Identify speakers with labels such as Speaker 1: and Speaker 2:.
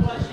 Speaker 1: bless you.